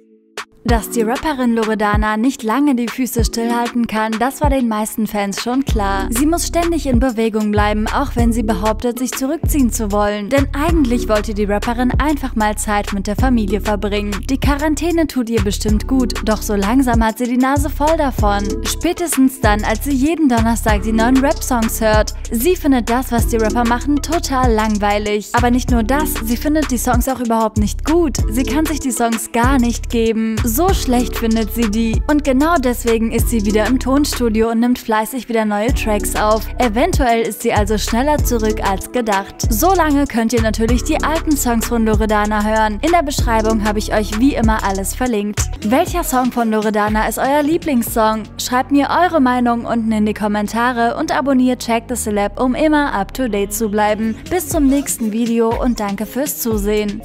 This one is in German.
you Dass die Rapperin Loredana nicht lange die Füße stillhalten kann, das war den meisten Fans schon klar. Sie muss ständig in Bewegung bleiben, auch wenn sie behauptet, sich zurückziehen zu wollen. Denn eigentlich wollte die Rapperin einfach mal Zeit mit der Familie verbringen. Die Quarantäne tut ihr bestimmt gut, doch so langsam hat sie die Nase voll davon. Spätestens dann, als sie jeden Donnerstag die neuen Rap-Songs hört. Sie findet das, was die Rapper machen, total langweilig. Aber nicht nur das, sie findet die Songs auch überhaupt nicht gut. Sie kann sich die Songs gar nicht geben. So schlecht findet sie die. Und genau deswegen ist sie wieder im Tonstudio und nimmt fleißig wieder neue Tracks auf. Eventuell ist sie also schneller zurück als gedacht. So lange könnt ihr natürlich die alten Songs von Loredana hören. In der Beschreibung habe ich euch wie immer alles verlinkt. Welcher Song von Loredana ist euer Lieblingssong? Schreibt mir eure Meinung unten in die Kommentare und abonniert Check the Celeb, um immer up to date zu bleiben. Bis zum nächsten Video und danke fürs Zusehen.